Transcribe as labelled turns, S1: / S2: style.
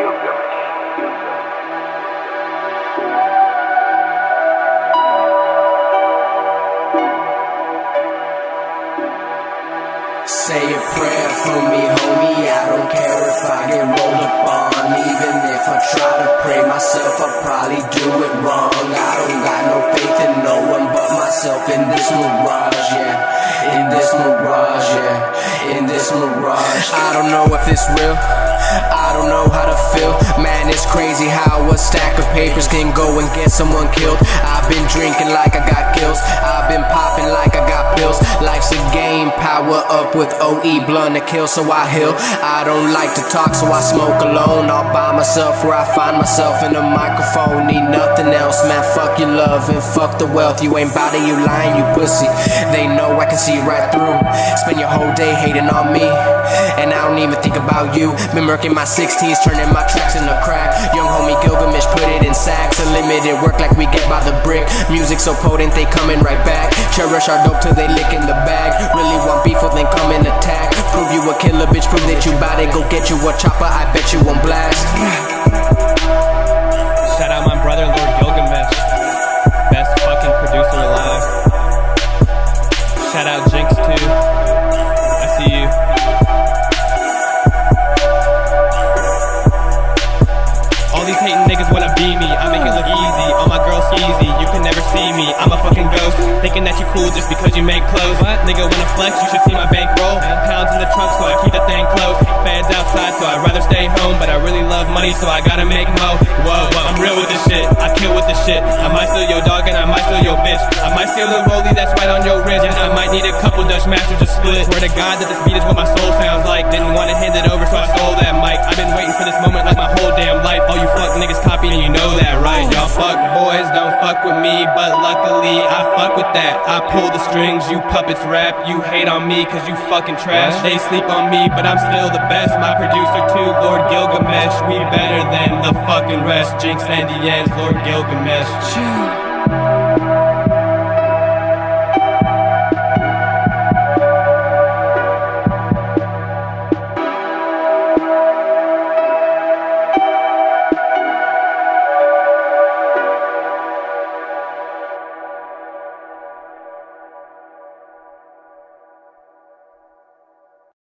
S1: Say a prayer for me, homie. I don't care if I get rolled up on. Even if I try to pray myself, i probably do it wrong. I don't got no faith in no one but myself in this mirage, yeah. In this mirage, yeah. In this mirage. I don't know if it's real. I don't know how to feel. Man, it's crazy how a stack of papers can go and get someone killed. I've been drinking like I got gills. I've been popping like I got pills. Life's a game, power up with OE blunt to kill, so I heal. I don't like to talk, so I smoke alone. All by myself, where I find myself in a microphone. Need nothing else, man. Fuck your love and fuck the wealth. You ain't it, you lying, you pussy. They know See right through. Spend your whole day hating on me, and I don't even think about you. Been working my 16s, turning my tracks into crack. Young homie Gilgamesh put it in sacks. Unlimited work like we get by the brick. Music so potent, they coming right back. Cherish our dope till they lick in the bag. Really want beef, well then come and attack. Prove you a killer, bitch. Prove that you bout it. Go get you a chopper. I bet you won't blast.
S2: Out Jinx too. I see you. All these hating niggas wanna be me. I make it look easy. All my girls easy. You can never see me. I'm a fucking ghost. Thinking that you cool just because you make clothes. What? Nigga wanna flex? You should see my bankroll. Pounds in the trunk, so I keep the thing close. Feds outside, so I'd rather stay home. But I really love money, so I gotta make mo. Whoa, whoa, I'm real with this shit. I kill with this shit. I might steal your dog and I might steal your bitch. I might steal the rollie that's right on your wrist. Might need a couple Dutch masters to split. Swear to God that this beat is what my soul sounds like. Didn't wanna hand it over, so I stole that mic. I've been waiting for this moment like my whole damn life. All you fuck niggas copy and you know that, right? Y'all fuck boys don't fuck with me, but luckily I fuck with that. I pull the strings, you puppets rap. You hate on me cause you fucking trash. They sleep on me, but I'm still the best. My producer too, Lord Gilgamesh. We better than the fucking rest. Jinx and the ends, Lord Gilgamesh.